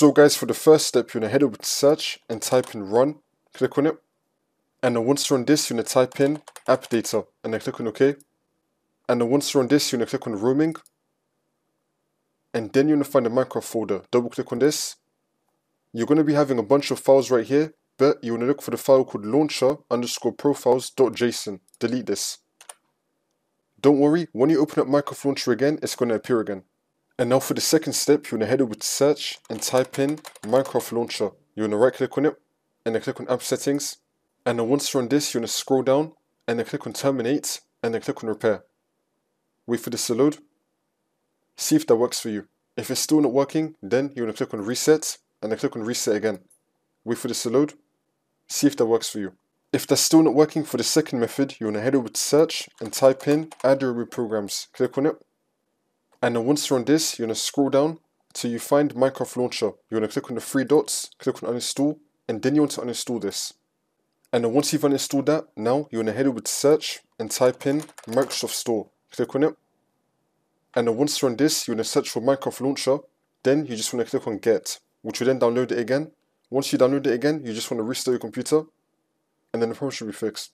So guys, for the first step, you're gonna head over to search and type in run, click on it. And then once you're on this, you're gonna type in app data and then click on OK. And then once you're on this, you're gonna click on roaming. And then you're gonna find the Minecraft folder. Double click on this. You're gonna be having a bunch of files right here, but you wanna look for the file called launcher underscore profiles.json. Delete this. Don't worry, when you open up Minecraft Launcher again, it's gonna appear again. And now for the second step, you're gonna head over to search and type in Minecraft Launcher. You're gonna right click on it and then click on app settings. And then once you're on this, you're gonna scroll down and then click on terminate and then click on repair. Wait for this to load. See if that works for you. If it's still not working, then you're gonna click on reset and then click on reset again. Wait for this to load. See if that works for you. If that's still not working for the second method, you're gonna head over to search and type in add remove programs. Click on it and then once you're on this, you're to scroll down till you find Minecraft Launcher. You're to click on the three dots, click on uninstall, and then you want to uninstall this. And then once you've uninstalled that, now you're to head over to search and type in Microsoft Store. Click on it. And then once you're on this, you're to search for Minecraft Launcher. Then you just want to click on Get, which will then download it again. Once you download it again, you just want to restart your computer, and then the problem should be fixed.